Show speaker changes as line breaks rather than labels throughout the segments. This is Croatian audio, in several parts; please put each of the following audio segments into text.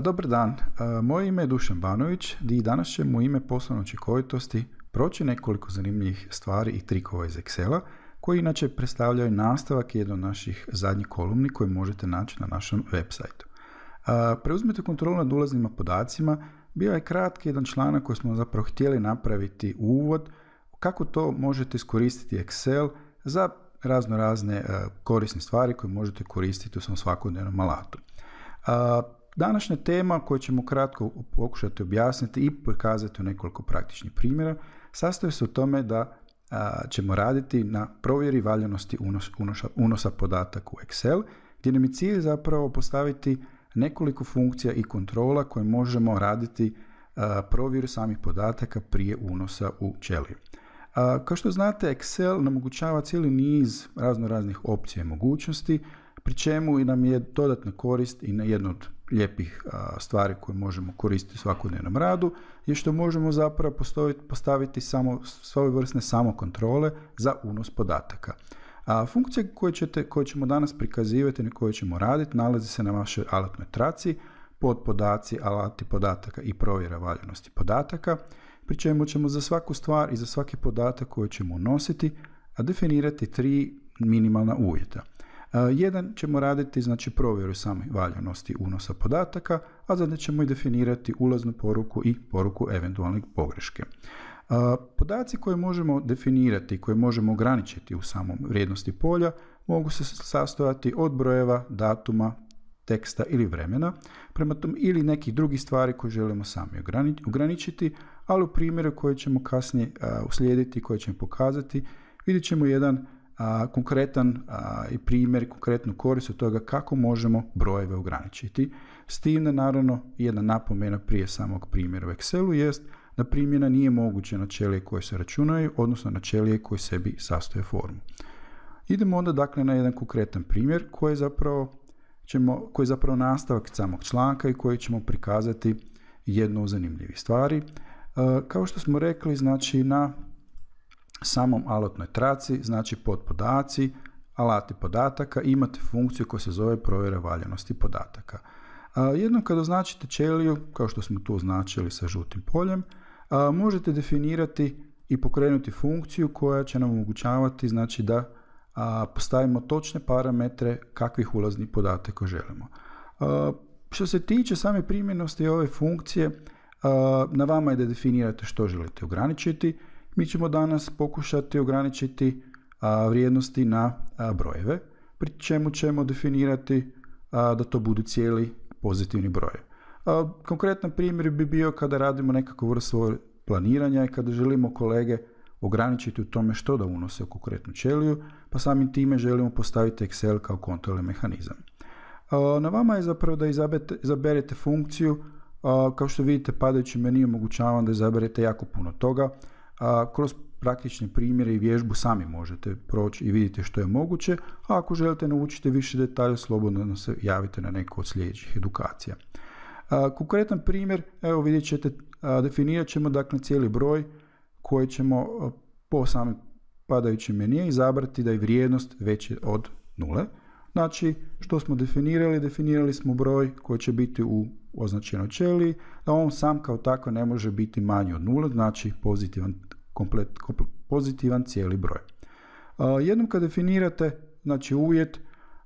Dobar dan, moje ime je Dušan Banović i danas ćemo u ime poslovne učinkovitosti proći nekoliko zanimljivih stvari i trikova iz Excela koji inače predstavljaju nastavak jednog naših zadnjih kolumni koje možete naći na našem web sajtu. Preuzmite kontrolu nad ulaznim podacima bio je kratki jedan članak koji smo zapravo htjeli napraviti uvod kako to možete iskoristiti Excel za razno razne e, korisne stvari koje možete koristiti u svom svakodnevnom alatu. Današnja tema koju ćemo kratko pokušati objasniti i pokazati u nekoliko praktičnih primjera sastoji se u tome da ćemo raditi na provjeri valjanosti unosa, unosa podataka u Excel, gdje nam je cilj zapravo postaviti nekoliko funkcija i kontrola koje možemo raditi provjeru samih podataka prije unosa u ćeliju. Kao što znate, Excel omogućava cijeli niz razno raznih opcija i mogućnosti, pri čemu i nam je dodatna korist i na jednu od lijepih stvari koje možemo koristiti u svakodnevnom radu je što možemo zapravo postaviti samo svoje vrstne samokontrole za unos podataka. A funkcije koje, ćete, koje ćemo danas prikazivati i koje ćemo raditi nalazi se na vašoj alatnoj traci pod podaci, alati podataka i provjera valjanosti podataka, pri čemu ćemo za svaku stvar i za svaki podatak koji ćemo unositi definirati tri minimalna uvjeta. Jedan ćemo raditi znači provjeru same valjanosti unosa podataka, a zatim ćemo i definirati ulaznu poruku i poruku eventualne pogreške. Podaci koje možemo definirati, koje možemo ograničiti u samom vrijednosti polja, mogu se sastojati od brojeva, datuma, teksta ili vremena, prema tom ili nekih drugih stvari koje želimo sami ograničiti, ali u primjeru koje ćemo kasnije uslijediti, koje ćemo pokazati, vidjet ćemo jedan a, konkretan a, i primjer, konkretnu korist od toga kako možemo brojeve ograničiti. S tim da naravno jedna napomena prije samog primjera u Excelu jest da primjena nije moguće na ćelije koje se računaju, odnosno na ćelije koje sebi sastoje formu. Idemo onda dakle na jedan konkretan primjer koji je zapravo, ćemo, koji je zapravo nastavak samog članka i koji ćemo prikazati jednu zanimljivih stvari. Kao što smo rekli, znači na samom alatnoj traci, znači pod podaci, alati podataka, imate funkciju koja se zove provjera valjanosti podataka. Jednom kad označite ćeliju, kao što smo tu označili sa žutim poljem, možete definirati i pokrenuti funkciju koja će nam omogućavati znači da postavimo točne parametre kakvih ulaznih podataka želimo. Što se tiče same primjenosti ove funkcije, na vama je da definirate što želite ograničiti mi ćemo danas pokušati ograničiti vrijednosti na brojeve, pri čemu ćemo definirati da to budu cijeli pozitivni broj. Konkretan primjer bi bio kada radimo nekakvu vrstu planiranja i kada želimo kolege ograničiti u tome što da unose u konkretnu ćeliju, pa samim time želimo postaviti Excel kao kontrolni mehanizam. Na vama je zapravo da izaberete funkciju, kao što vidite padajući meni omogućava da izaberete jako puno toga, a, kroz praktične primjere i vježbu sami možete proći i vidite što je moguće, a ako želite naučiti više detalja, slobodno se javite na neku od sljedećih edukacija. konkretan primjer, evo vidjet ćete, definirat ćemo dakle cijeli broj koji ćemo po samom padajućem menije izabrati da je vrijednost veća od nule. Znači, što smo definirali? Definirali smo broj koji će biti u označenoj ćeliji, da on sam kao tako ne može biti manji od nula, znači pozitivan, komplet, pozitivan cijeli broj. jednom kad definirate znači uvjet,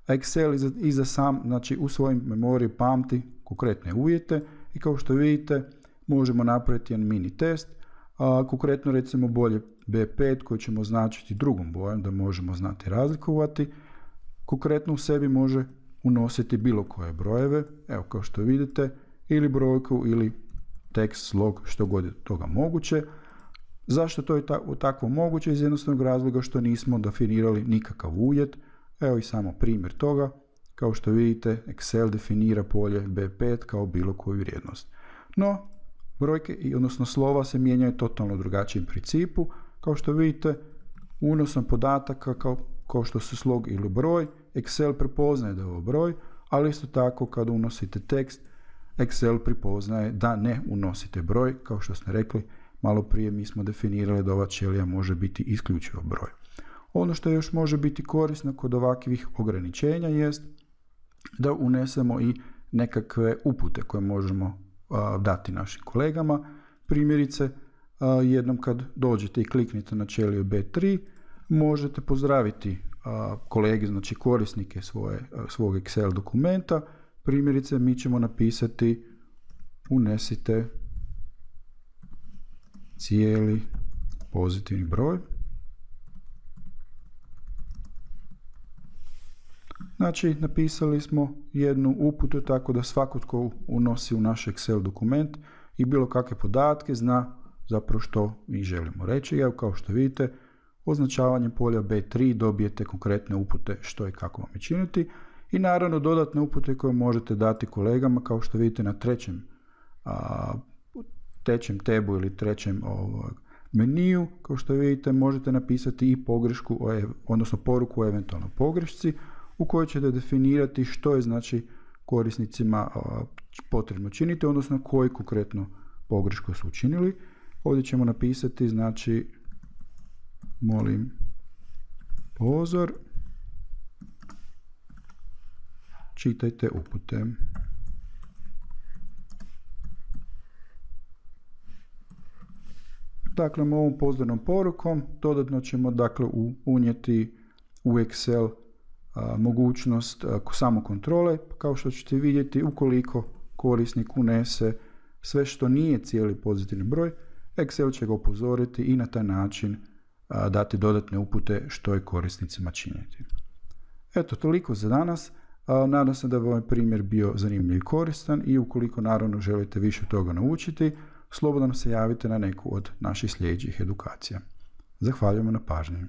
Excel iza, iza sam znači u svojim memoriji pamti konkretne uvjete i kao što vidite možemo napraviti jedan mini test, konkretno recimo bolje B5 koji ćemo označiti drugom bojom da možemo znati razlikovati konkretno u sebi može unositi bilo koje brojeve, evo kao što vidite, ili brojku ili tekst, slog, što god je toga moguće. Zašto to je tako moguće? Iz jednostavnog razloga što nismo definirali nikakav uvjet. Evo i samo primjer toga. Kao što vidite, Excel definira polje B5 kao bilo koju vrijednost. No, brojke, odnosno slova se mijenjaju totalno drugačijem principu. Kao što vidite, unosom podataka kao kao što su slog ili broj, Excel prepoznaje da je ovo broj, ali isto tako kad unosite tekst, Excel prepoznaje da ne unosite broj, kao što smo rekli, malo prije mi smo definirali da ova ćelija može biti isključivo broj. Ono što još može biti korisno kod ovakvih ograničenja jest da unesemo i nekakve upute koje možemo dati našim kolegama. Primjerice, jednom kad dođete i kliknete na ćeliju B3, možete pozdraviti kolege, znači korisnike svoje, svog Excel dokumenta. Primjerice, mi ćemo napisati unesite cijeli pozitivni broj. Znači, napisali smo jednu uputu tako da svako tko unosi u naš Excel dokument i bilo kakve podatke zna zapravo što mi želimo reći. Evo kao što vidite, označavanjem polja B3 dobijete konkretne upute što i kako vam je činiti i naravno dodatne upute koje možete dati kolegama kao što vidite na trećem, a, trećem tebu ili trećem ovog, meniju. Kao što vidite možete napisati i pogrešku, odnosno poruku o eventualnoj pogrešci u kojoj ćete definirati što je znači korisnicima potrebno činiti, odnosno koji konkretno pogrešku su učinili. Ovdje ćemo napisati, znači, molim. Pozor, čitajte upute. Dakle, ovom pozornom porukom dodatno ćemo dakle unijeti u Excel mogućnost samokontrole, kao što ćete vidjeti ukoliko korisnik unese sve što nije cijeli pozitivni broj, Excel će ga upozoriti i na taj način dati dodatne upute što je korisnicima činiti. Eto, toliko za danas. Nadam se da bi ovaj primjer bio zanimljiv i koristan i ukoliko naravno želite više toga naučiti, slobodno se javite na neku od naših sljedećih edukacija. Zahvaljujemo na pažnji.